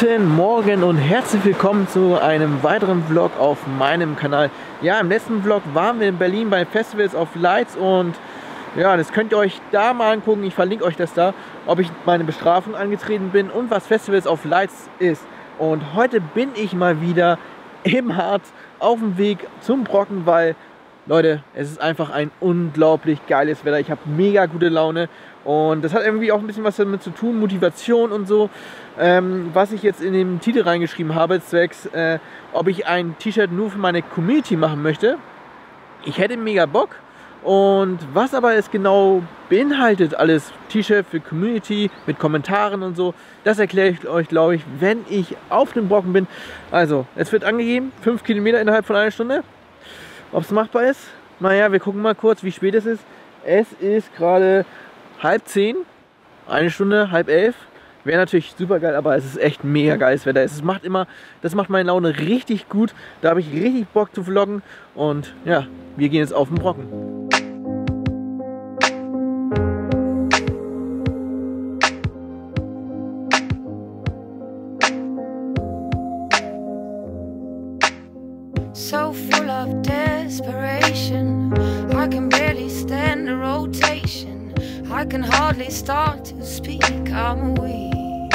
Guten Morgen und herzlich willkommen zu einem weiteren Vlog auf meinem Kanal. Ja, im letzten Vlog waren wir in Berlin bei Festivals of Lights und ja, das könnt ihr euch da mal angucken. Ich verlinke euch das da, ob ich meine Bestrafung angetreten bin und was Festivals of Lights ist. Und heute bin ich mal wieder im Harz auf dem Weg zum Brockenwall. Leute, es ist einfach ein unglaublich geiles Wetter. Ich habe mega gute Laune und das hat irgendwie auch ein bisschen was damit zu tun, Motivation und so. Ähm, was ich jetzt in den Titel reingeschrieben habe, zwecks, äh, ob ich ein T-Shirt nur für meine Community machen möchte. Ich hätte mega Bock. Und was aber es genau beinhaltet, alles T-Shirt für Community mit Kommentaren und so, das erkläre ich euch, glaube ich, wenn ich auf dem Brocken bin. Also, es wird angegeben, 5 Kilometer innerhalb von einer Stunde. Ob es machbar ist? Naja, wir gucken mal kurz, wie spät es ist. Es ist gerade halb zehn, eine Stunde, halb elf. Wäre natürlich super geil, aber es ist echt mega geiles Wetter. Es macht immer, das macht meine Laune richtig gut. Da habe ich richtig Bock zu vloggen. Und ja, wir gehen jetzt auf den Brocken. I can hardly start to speak, I'm weak.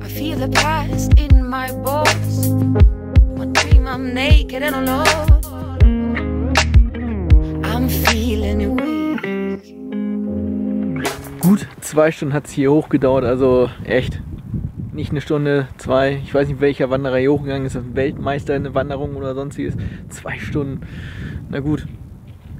I feel the past in my bones. My dream, I'm naked and alone. I'm feeling weak. Zwei Stunden hat es hier hochgedauert, also echt nicht eine Stunde, zwei. Ich weiß nicht, welcher Wanderer hier hochgegangen ist, Weltmeister in der Wanderung oder sonstiges. Zwei Stunden. Na gut,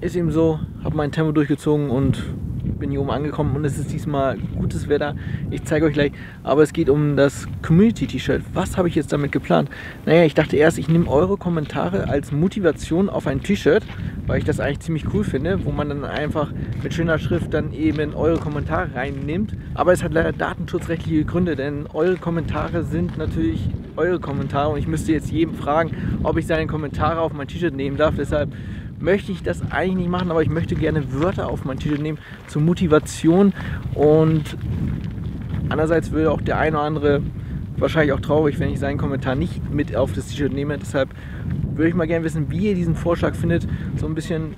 ist eben so. Habe mein Tempo durchgezogen und bin hier oben angekommen und es ist diesmal gutes Wetter. Ich zeige euch gleich, aber es geht um das Community-T-Shirt. Was habe ich jetzt damit geplant? Naja, ich dachte erst, ich nehme eure Kommentare als Motivation auf ein T-Shirt, weil ich das eigentlich ziemlich cool finde, wo man dann einfach mit schöner Schrift dann eben eure Kommentare reinnimmt. Aber es hat leider datenschutzrechtliche Gründe, denn eure Kommentare sind natürlich eure Kommentare und ich müsste jetzt jedem fragen, ob ich seine Kommentare auf mein T-Shirt nehmen darf. Deshalb möchte ich das eigentlich nicht machen, aber ich möchte gerne Wörter auf mein T-Shirt nehmen zur Motivation und andererseits würde auch der eine oder andere wahrscheinlich auch traurig, wenn ich seinen Kommentar nicht mit auf das T-Shirt nehme. Deshalb würde ich mal gerne wissen, wie ihr diesen Vorschlag findet. So ein bisschen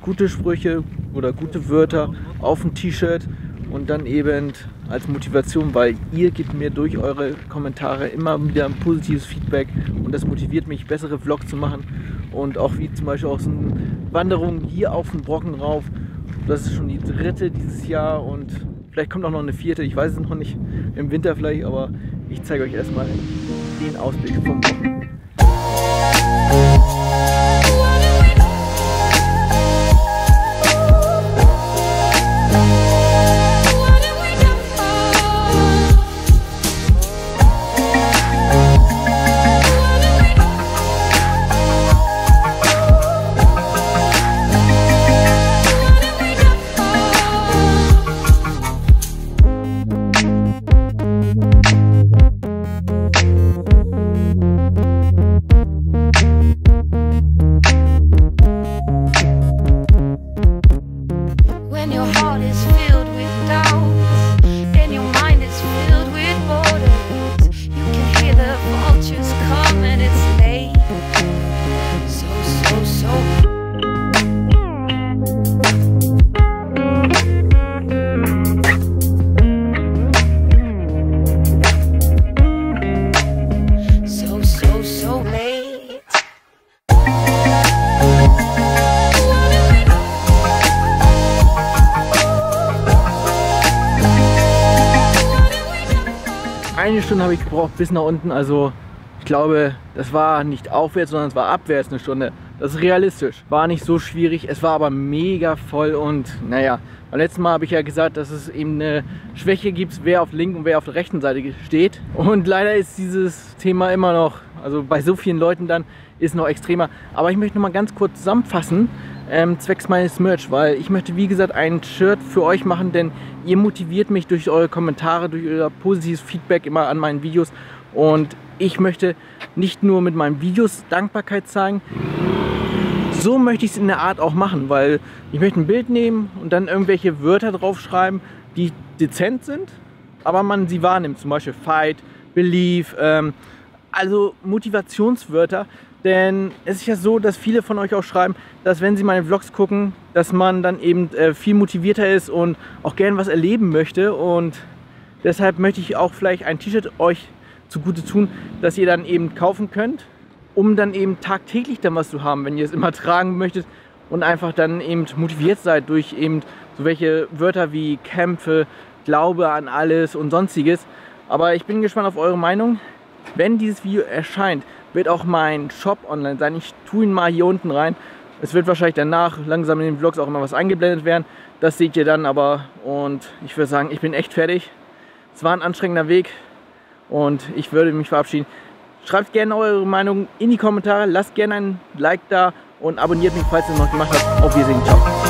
gute Sprüche oder gute Wörter auf ein T-Shirt und dann eben als Motivation, weil ihr gebt mir durch eure Kommentare immer wieder ein positives Feedback und das motiviert mich, bessere Vlogs zu machen und auch wie zum Beispiel auch so eine Wanderung hier auf den Brocken rauf. Das ist schon die dritte dieses Jahr und vielleicht kommt auch noch eine vierte, ich weiß es noch nicht, im Winter vielleicht, aber ich zeige euch erstmal den Ausblick vom Brocken. Eine Stunde habe ich gebraucht bis nach unten, also ich glaube, das war nicht aufwärts, sondern es war abwärts eine Stunde. Das ist realistisch. War nicht so schwierig, es war aber mega voll und naja, beim letzten Mal habe ich ja gesagt, dass es eben eine Schwäche gibt, wer auf der linken und wer auf der rechten Seite steht. Und leider ist dieses Thema immer noch, also bei so vielen Leuten dann, ist noch extremer. Aber ich möchte noch mal ganz kurz zusammenfassen, ähm, zwecks meines Merch, weil ich möchte, wie gesagt, ein Shirt für euch machen, denn ihr motiviert mich durch eure Kommentare, durch euer positives Feedback immer an meinen Videos Und ich möchte nicht nur mit meinen Videos Dankbarkeit zeigen, so möchte ich es in der Art auch machen, weil ich möchte ein Bild nehmen und dann irgendwelche Wörter draufschreiben, die dezent sind, aber man sie wahrnimmt. Zum Beispiel Fight, Believe, ähm, also Motivationswörter. Denn es ist ja so, dass viele von euch auch schreiben, dass wenn sie meine Vlogs gucken, dass man dann eben äh, viel motivierter ist und auch gern was erleben möchte. Und deshalb möchte ich auch vielleicht ein T-Shirt euch zugute tun, dass ihr dann eben kaufen könnt, um dann eben tagtäglich dann was zu haben, wenn ihr es immer tragen möchtet und einfach dann eben motiviert seid durch eben so welche Wörter wie Kämpfe, Glaube an alles und sonstiges. Aber ich bin gespannt auf eure Meinung. Wenn dieses Video erscheint, wird auch mein Shop online sein. Ich tue ihn mal hier unten rein. Es wird wahrscheinlich danach langsam in den Vlogs auch immer was eingeblendet werden. Das seht ihr dann aber. Und ich würde sagen, ich bin echt fertig. Es war ein anstrengender Weg und ich würde mich verabschieden. Schreibt gerne eure Meinung in die Kommentare, lasst gerne ein Like da und abonniert mich, falls ihr es noch gemacht habt. Auf Wiedersehen, ciao.